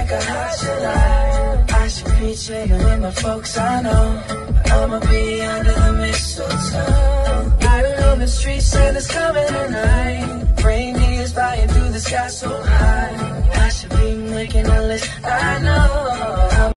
like a hot July. I should be chilling with my folks, I know, I'ma be under the mistletoe. I don't know the street, Santa's coming tonight. Reindeer's flying through the sky so high. I should be making a list, I know.